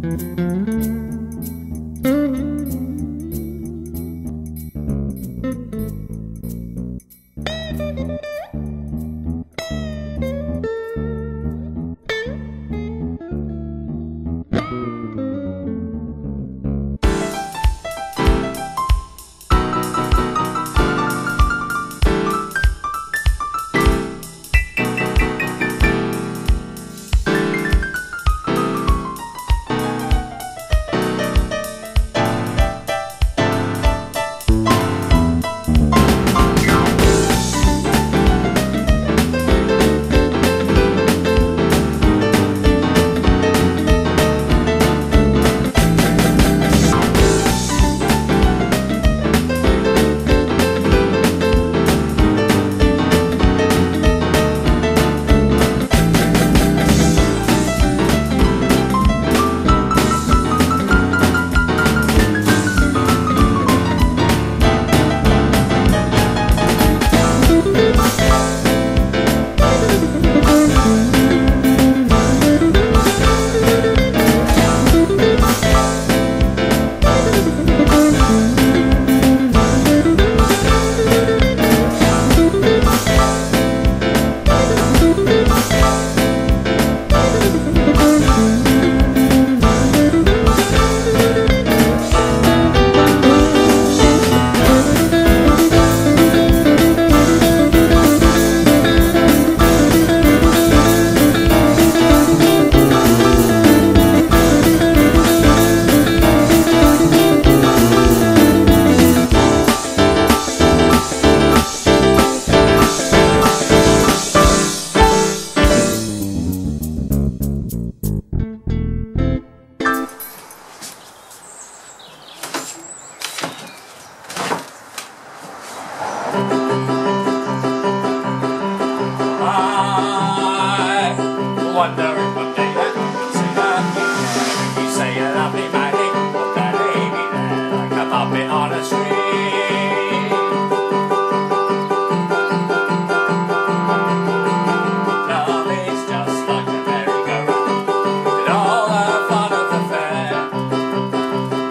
Thank you.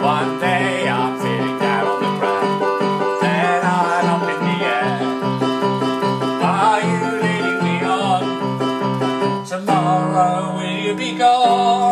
One day I'm sitting down on the ground, then I'm up in the air. Are you leading me on? Tomorrow will you be gone?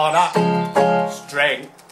on our strength.